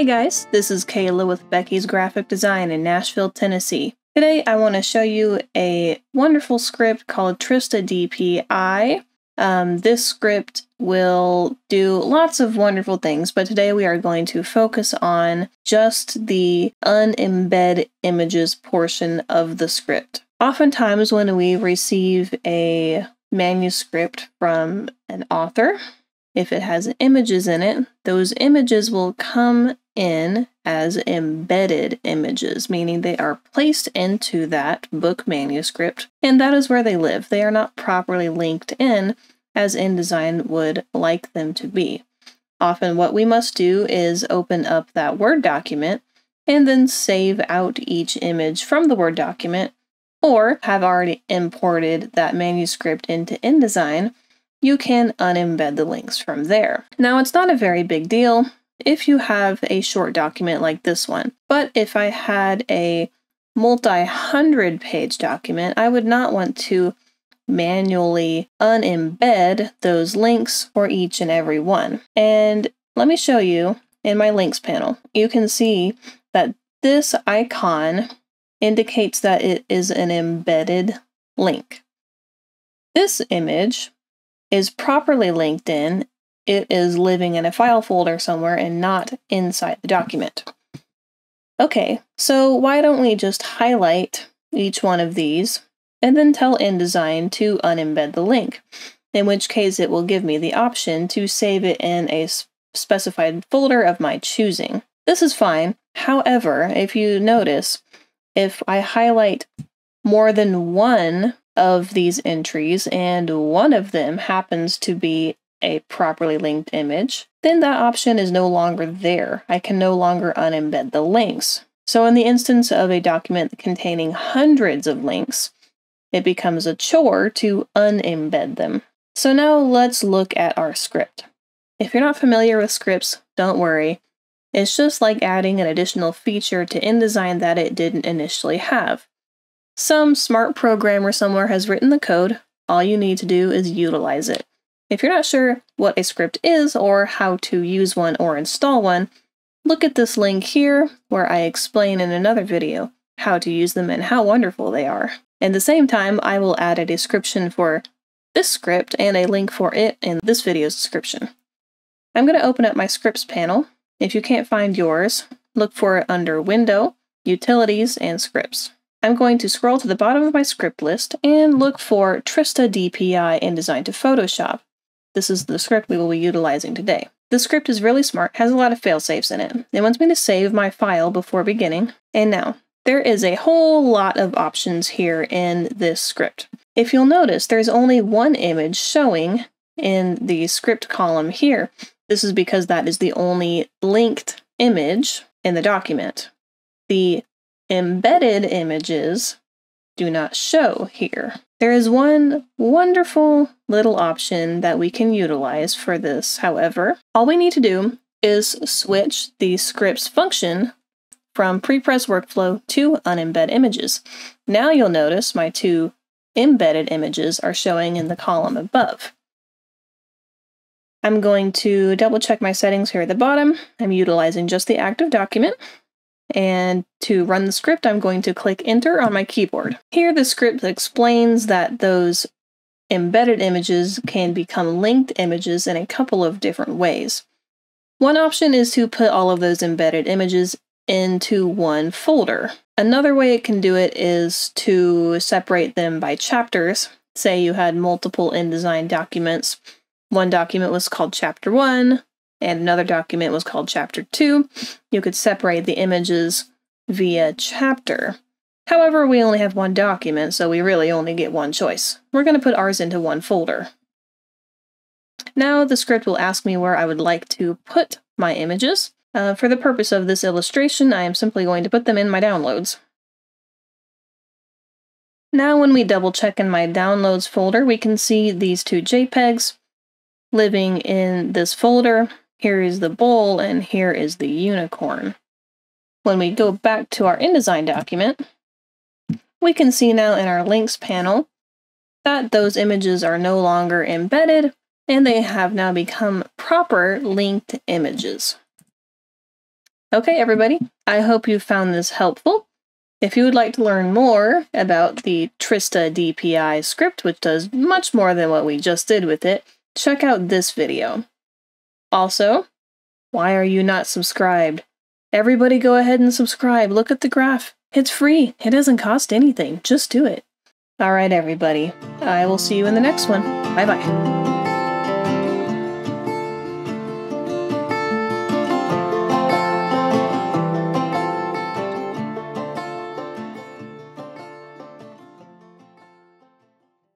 Hey guys, this is Kayla with Becky's Graphic Design in Nashville, Tennessee. Today I want to show you a wonderful script called Trista DPI. Um, this script will do lots of wonderful things, but today we are going to focus on just the unembed images portion of the script. Oftentimes, when we receive a manuscript from an author, if it has images in it, those images will come in as embedded images, meaning they are placed into that book manuscript, and that is where they live. They are not properly linked in as InDesign would like them to be. Often, what we must do is open up that Word document and then save out each image from the Word document, or have already imported that manuscript into InDesign you can unembed the links from there. Now, it's not a very big deal if you have a short document like this one, but if I had a multi hundred page document, I would not want to manually unembed those links for each and every one. And let me show you in my links panel. You can see that this icon indicates that it is an embedded link. This image is properly linked in, it is living in a file folder somewhere and not inside the document. Okay, so why don't we just highlight each one of these and then tell InDesign to unembed the link, in which case it will give me the option to save it in a specified folder of my choosing. This is fine. However, if you notice, if I highlight more than one of these entries and one of them happens to be a properly linked image, then that option is no longer there. I can no longer unembed the links. So in the instance of a document containing hundreds of links, it becomes a chore to unembed them. So now let's look at our script. If you're not familiar with scripts, don't worry. It's just like adding an additional feature to InDesign that it didn't initially have. Some smart programmer somewhere has written the code. All you need to do is utilize it. If you're not sure what a script is or how to use one or install one, look at this link here where I explain in another video how to use them and how wonderful they are. At the same time, I will add a description for this script and a link for it in this video's description. I'm going to open up my scripts panel. If you can't find yours, look for it under Window, Utilities, and Scripts. I'm going to scroll to the bottom of my script list and look for Trista DPI InDesign to Photoshop. This is the script we will be utilizing today. The script is really smart, has a lot of failsafes in it. It wants me to save my file before beginning. And now, there is a whole lot of options here in this script. If you'll notice, there's only one image showing in the script column here. This is because that is the only linked image in the document. The embedded images do not show here. There is one wonderful little option that we can utilize for this, however. All we need to do is switch the script's function from prepress workflow to unembed images. Now you'll notice my two embedded images are showing in the column above. I'm going to double check my settings here at the bottom. I'm utilizing just the active document. And to run the script, I'm going to click enter on my keyboard. Here the script explains that those embedded images can become linked images in a couple of different ways. One option is to put all of those embedded images into one folder. Another way it can do it is to separate them by chapters. Say you had multiple InDesign documents. One document was called Chapter 1, and another document was called Chapter 2. You could separate the images via chapter. However, we only have one document, so we really only get one choice. We're going to put ours into one folder. Now the script will ask me where I would like to put my images. Uh, for the purpose of this illustration, I am simply going to put them in my downloads. Now when we double check in my downloads folder, we can see these two JPEGs living in this folder. Here is the bull, and here is the unicorn. When we go back to our InDesign document, we can see now in our links panel that those images are no longer embedded, and they have now become proper linked images. Okay, everybody, I hope you found this helpful. If you would like to learn more about the Trista DPI script, which does much more than what we just did with it, check out this video. Also, why are you not subscribed? Everybody go ahead and subscribe. Look at the graph. It's free. It doesn't cost anything. Just do it. All right, everybody. I will see you in the next one. Bye bye.